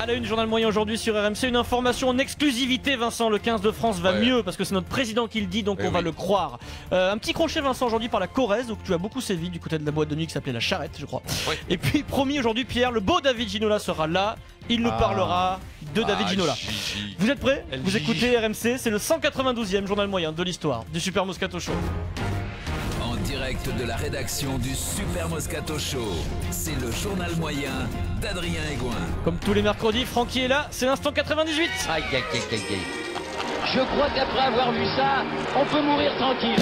À la une, journal moyen aujourd'hui sur RMC, une information en exclusivité, Vincent, le 15 de France va Ouais. mieux parce que c'est notre président qui le dit, donc Eh on va le croire. Euh, un petit crochet, Vincent, aujourd'hui par la Corrèze, donc tu as beaucoup sévi du côté de la boîte de nuit qui s'appelait la Charrette, je crois. Ouais. Et puis, promis aujourd'hui, Pierre, le beau David Ginola sera là. Il nous Ah. parlera de David Ah, Ginola. Gigi. Vous êtes prêts? Vous Gigi. écoutez RMC, c'est le 192e journal moyen de l'histoire du Super Moscato Show. En direct de la rédaction du Super Moscato Show, c'est le journal moyen d'Adrien. Comme tous les mercredis, Francky est là, c'est l'instant 98. Aïe, aïe, aïe, aïe, aïe. Je crois qu'après avoir vu ça, on peut mourir tranquille.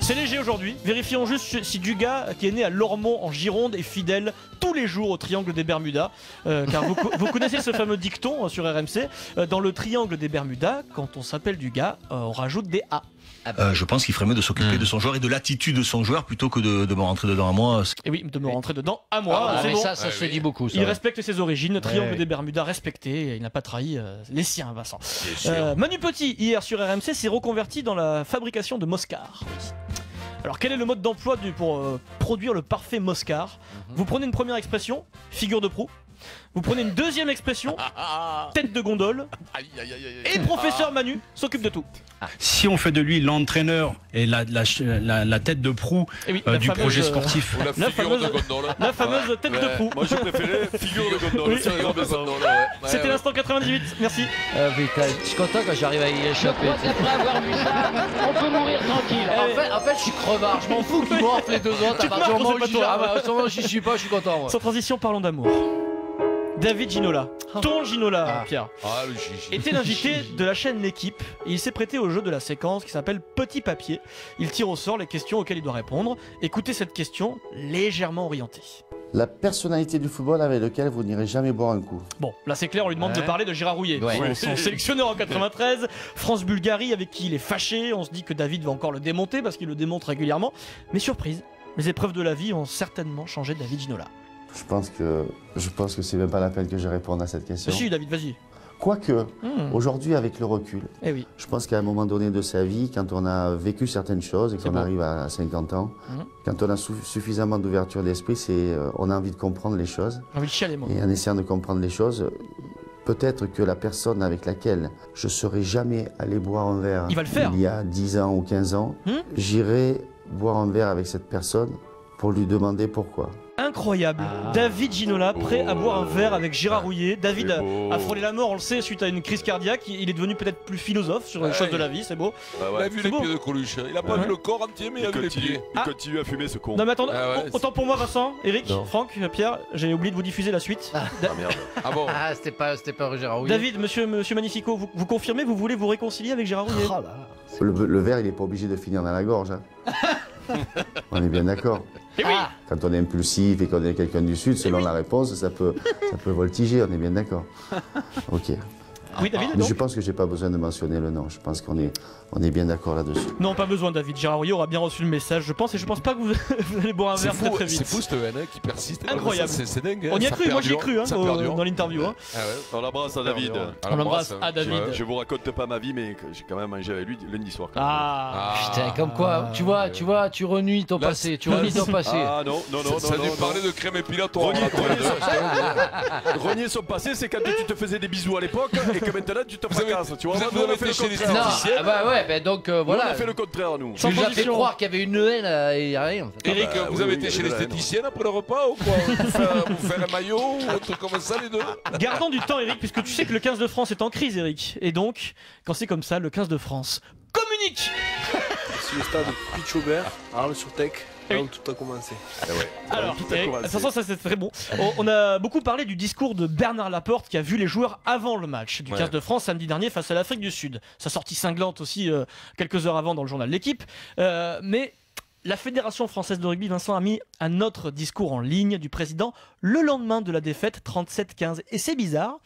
C'est- léger aujourd'hui. Vérifions juste si Dugas, qui est né à Lormont en Gironde, est fidèle tous les jours au triangle des Bermudas. Euh, car vous, co- vous connaissez ce fameux dicton euh, sur RMC. euh, dans le triangle des Bermudas, quand on s'appelle Dugas, euh, on rajoute des A. Euh, je pense qu'il ferait mieux de s'occuper de son joueur et de l'attitude de son joueur plutôt que de, de me rentrer dedans à moi. Et oui, de me rentrer dedans à moi. Ah, c'est mais bon. ça, ça Ouais, se oui. dit beaucoup. Ça. Il respecte ses origines, triangle Ouais. des Bermudas respecté, et il n'a pas trahi euh, les siens, Vincent. Euh, Manu Petit, hier sur RMC, s'est reconverti dans la fabrication de Moscar. Alors, quel est le mode d'emploi pour euh, produire le parfait Moscar Vous prenez une première expression, figure de proue. Vous prenez une deuxième expression, Ah, tête de gondole. aïe, aïe, aïe, aïe. Et professeur Manu s'occupe de tout. Si on fait de lui l'entraîneur et la, la, la- la tête de proue oui, euh, du fameuse, projet euh, sportif. La fameuse- de gondole. La fameuse Ouais. tête de proue. Moi, je préférais figure de gondole. Oui. C'était ouais. l'instant 98, merci. Ah, putain, je suis content quand j'arrive à y Je échapper. crois qu'après avoir vu ça, on peut mourir tranquille. En fait, en fait, je suis crevard. Je m'en fous qu'ils morflent les deux autres. À partir du moment où ah, bah, à ce moment où j'y suis pas, je suis content. Sans transition, parlons d'amour. David Ginola, ton Ginola, Ah. Pierre, Ah, le Gigi. était l'invité de la chaîne L'équipe et il s'est prêté au jeu de la séquence qui s'appelle Petit Papier. Il tire au sort les questions auxquelles il doit répondre. Écoutez cette question légèrement orientée. La personnalité du football avec laquelle vous n'irez jamais boire un coup. Bon, là c'est clair, on lui demande Ouais. de parler de Gérard Rouillet, Ouais. son sélectionneur en 93, France-Bulgarie avec qui il est fâché, on se dit que David va encore le démonter parce qu'il le démonte régulièrement. Mais surprise, les épreuves de la vie ont certainement changé David Ginola. Je pense que je pense que c'est même pas la peine que je réponde à cette question. Si David, vas-y. Quoique, Hmm. aujourd'hui avec le recul, Eh oui. je pense qu'à un moment donné de sa vie, quand on a vécu certaines choses et qu'on arrive à 50 ans, Mhm. quand on a suffisamment d'ouverture d'esprit, c'est euh, on a envie de comprendre les choses. Envie de chialer moi. Et en essayant de comprendre les choses, peut-être que la personne avec laquelle je serais jamais allé boire un verre Il va le faire. il y a 10 ans ou 15 ans, Hmm j'irai boire un verre avec cette personne pour lui demander pourquoi. Incroyable. Ah. David Ginola, prêt à boire un verre avec Gérard Rouillet. David a, frôlé la mort, on le sait, suite à une crise cardiaque. Il est devenu peut-être plus philosophe sur les Ouais. choses de la vie, c'est beau. Ah Il a vu les beau. pieds de Coluche. Il a pas Ouais. vu le corps entier, mais il a vu les continue, pieds. il Ah. continue à fumer ce con. Non mais attendez, Ah ouais, autant pour moi Vincent, Eric, Non. Franck, Pierre, j'ai oublié de vous diffuser la suite. Da- Ah merde. Ah bon Ah, c'était pas, c'était pas Gérard Rouillet. David, monsieur, monsieur Magnifico, vous, vous confirmez, vous voulez vous réconcilier avec Gérard Rouillet? Oh là. Le, le verre, il n'est pas obligé de finir dans la gorge. hein. on est bien d'accord. Eh oui Quand on est impulsif et qu'on est quelqu'un du Sud, selon la réponse, ça peut, ça peut voltiger, on est bien d'accord. Ok. Oui David, Mais je pense que j'ai pas besoin de mentionner le nom. Je pense qu'on est, on est bien d'accord là-dessus. Non, pas besoin David, Gérard Rouillet aura bien reçu le message, je pense, et je pense pas que vous, vous allez boire un verre très fou, très vite. c'est fou cette haine hein, qui persiste. Incroyable. C'est c'est dingue. hein. On y a cru, moi j'y ai cru hein, au- dans l'interview. hein. Ah ouais. On l'embrasse à David. Perdure. On l'embrasse hein. à David. Ouais, Je vous raconte pas ma vie, mais j'ai quand même mangé avec lui lundi soir. quand même. Ah, Putain, comme quoi, tu vois, tu vois, tu renuis ton passé, tu renuis ton passé. Ah non, non, non, non. Ça non. parlait de crème épilatoire. Renier, son- renier son passé, c'est quand tu te faisais des bisous à l'époque que maintenant tu te Vous avez- fracasses. Tu vois, vous avez- Nous, on a fait le contraire. Non, ah bah ouais, ben donc euh, Nous, on voilà. a fait le contraire, nous. Sans Tu nous as fait croire qu'il y avait une haine euh, et rien. en fait. Eric, bah, vous oui, avez oui, été chez l'esthéticienne après le repas ou quoi vous faire, vous faire un maillot ou un truc comme ça les deux Gardons du temps, Eric, puisque tu sais que le 15 de France est en crise, Eric. Et donc, quand c'est comme ça, le 15 de France communique Sur le stade Pitch-Aubert, à Arles-sur-Tech, là où tout a commencé. Alors, tout a Eric, commencé. de toute façon, ça c'est très bon. On, on a beaucoup parlé du discours de Bernard Laporte qui a vu les joueurs avant le match du Ouais. 15 de France samedi dernier face à l'Afrique du Sud. Sa sortie cinglante aussi euh, quelques heures avant dans le journal L'équipe. Euh, mais la Fédération française de rugby, Vincent, a mis un autre discours en ligne du président le lendemain de la défaite 37-15. Et c'est bizarre,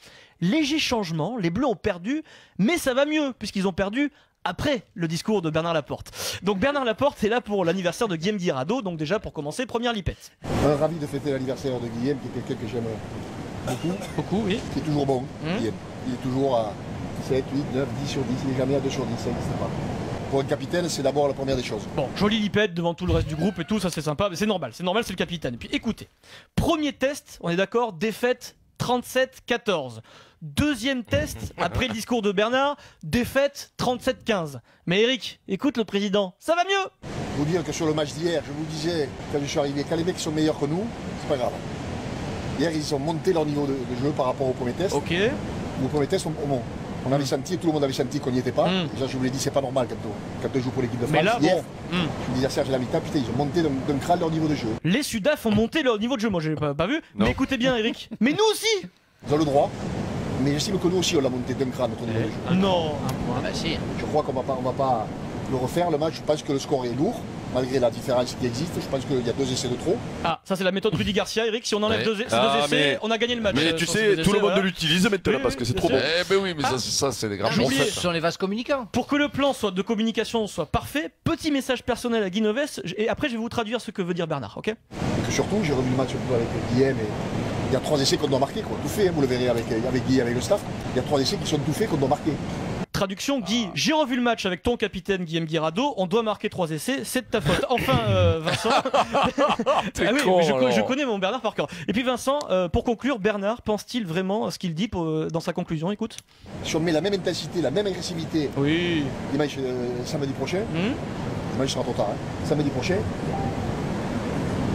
léger changement, les Bleus ont perdu, mais ça va mieux puisqu'ils ont perdu après le discours de Bernard Laporte. Donc Bernard Laporte est là pour l'anniversaire de Guillaume Guirado, donc déjà pour commencer, première lipette. ravi de fêter l'anniversaire de Guillaume, qui est quelqu'un que j'aime beaucoup, Beaucoup, oui. qui est toujours bon, Mhm. Guillaume. Il est toujours à 7, 8, 9, 10 sur 10, il n'est jamais à 2 sur 10, ça n'existe pas. Pour un capitaine, c'est d'abord la première des choses. Bon, jolie lipette devant tout le reste du groupe et tout, ça c'est sympa, mais c'est normal, c'est normal, c'est le capitaine. Et puis écoutez, premier test, on est d'accord, défaite 37-14. Deuxième test, après le discours de Bernard, défaite 37-15. Mais Eric, écoute le président, ça va mieux? Vous dire que sur le match d'hier, je vous disais, quand je suis arrivé, quand les mecs sont meilleurs que nous, c'est pas grave. Hier, ils ont monté leur niveau de, de jeu par rapport au premier test. Ok. Au premier test, on, on- on avait senti, tout le monde avait senti qu'on n'y était pas. Mm. Déjà, je vous l'ai dit, c'est pas normal quand on, quand on joue pour l'équipe de France. Mais là, Hier, bon. hmm. je me disais à Serge la mi-temps, putain, ils ont monté d'un cran leur niveau de jeu. Les Sudaf ont monté leur niveau de jeu. Moi, j'ai pas, pas vu. Non. Mais écoutez bien, Eric. Mais nous aussi Ils ont le droit. Mais j'estime que nous aussi, on l'a monté d'un cran notre niveau de jeu. Non. Ah bah. Je crois qu'on va pas, on va pas le refaire le match. Je pense que le score est lourd, malgré la différence qui existe. Je pense qu'il y a deux essais de trop. Ah, ça c'est la méthode Rudy Garcia, Eric. Si on enlève Ouais. deux, ces Ah, deux essais, mais- on a gagné le match. Mais euh, tu sais, tout essais, le monde voilà. l'utilise maintenant Oui, parce que c'est trop bon. Eh ben oui, mais ça, c'est- ça, c'est des grands Ah. Ce sont les vases communicants. Pour que le plan soit de communication soit parfait, petit message personnel à Guy Noves, et après je vais vous traduire ce que veut dire Bernard, ok? Et que surtout, j'ai revu le match avec Guillaume. Et il y a trois essais qu'on doit marquer, quoi. Tout fait, hein, vous le verrez avec, avec Guy et avec le staff. Il y a trois essais qui sont tout faits qu'on doit marquer. Traduction, Guy, j'ai revu le match avec ton capitaine Guillaume Guirado, on doit marquer trois essais, c'est de ta faute. Enfin, euh, Vincent. Ah oui, con, mais je, connais mon Bernard par cœur. Et puis Vincent, euh, pour conclure, Bernard pense-t-il vraiment à ce qu'il dit pour, euh, dans sa conclusion Écoute. Si on met la même intensité, la même agressivité, Oui. dimanche, euh, samedi prochain, Hmm dimanche sera trop tard, hein. samedi prochain,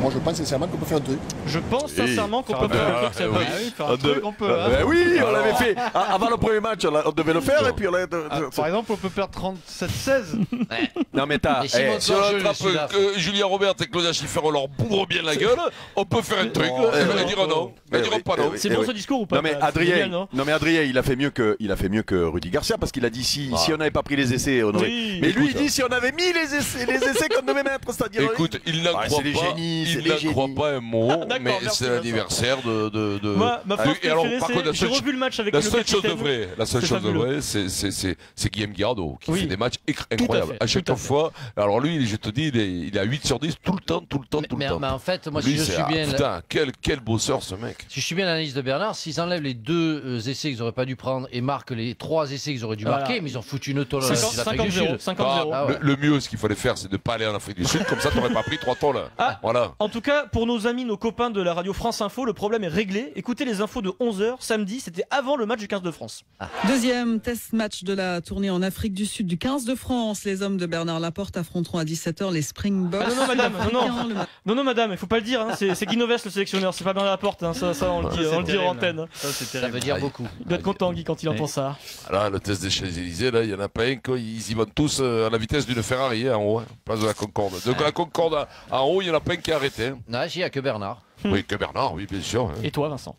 moi je pense sincèrement qu'on peut faire un truc. Je pense sincèrement qu'on peut faire un truc, ça oui. faire un On truc, devait- on peut. oui, on l'avait fait. Ah, Avant le premier match, on devait le faire et puis on l'a. Ah, par exemple, on peut perdre 37-16. Non mais t'as. Eh, Si on attrape Julien Robert et Claudia Schiffer, on leur bourre bien la gueule, on peut faire un truc. Oh, Et eh oui. ils diront non. Eh Ils diront pas eh non. C'est Eh bon oui. ce discours ou pas Non mais Adrien, non non mais Adrien, il a fait mieux que il a fait mieux que Rudy Garcia parce qu'il a dit si Ah. si on n'avait pas pris les essais, on aurait. Oui. mais lui il dit si on avait mis les essais les essais qu'on devait mettre, c'est-à-dire. Écoute, il n'en Ouais, croit c'est les pas. génies, il génies. croit pas un mot, D'accord, mais c'est l'anniversaire de. de, de... Moi, ma Ah, phrase et alors, par contre, la j'ai revu le match avec La le seule chose de vraie, la seule chose de fabuleux. vraie, c'est- c'est- c'est c'est Guillaume Guirado qui Oui. fait des matchs à incroyables. fait, À chaque tout à fait. fois, alors lui, je te dis, il est, il est à 8 sur 10 tout le temps, tout le temps, Mais, tout mais- le temps. mais en fait, moi, Lui, si je suis ah, bien. Putain, quel, quel bosseur ce mec. Si je suis bien l'analyse de Bernard, s'ils enlèvent les deux euh, essais qu'ils auraient pas dû prendre et marquent les trois essais qu'ils auraient dû marquer, mais ils ont foutu une tôle à 50 l'Afrique du 50-0. Sud. 50-0. Ah le, mieux, ce qu'il fallait faire, c'est de ne pas aller en Afrique du Sud, comme ça, t'aurais pas pris 3 tôles. Ah. Voilà. En tout cas, pour nos amis, nos copains de la radio France Info, le problème est réglé. Écoutez les infos de 11h samedi, c'était avant le match du 15 de France. Deuxième test match de la tournée en Afrique du Sud du 15 de France. Les hommes de Bernard Laporte affronteront à 17h les Springboks. Ah non, non, madame, non, non. Le Non, non, madame, il faut pas le dire, hein, c'est c'est Guy Noves le sélectionneur, c'est pas Bernard Laporte, hein, ça, ça on le dit, Ça, c'est on le dit en antenne. Ça, c'est Ça terrible. veut dire beaucoup. Il doit être content, Guy, quand il entend ça. Là, le test des Champs-Élysées, là, il y en a pas un, quoi. Ils y vont tous euh, à la vitesse d'une Ferrari, hein, en haut, hein, place de la Concorde. Donc, la Concorde, en haut, il y en a pas un qui a arrêté. hein. Non, il n'y a que Bernard. Oui, que Bernard, oui, bien sûr. hein. Et toi, Vincent?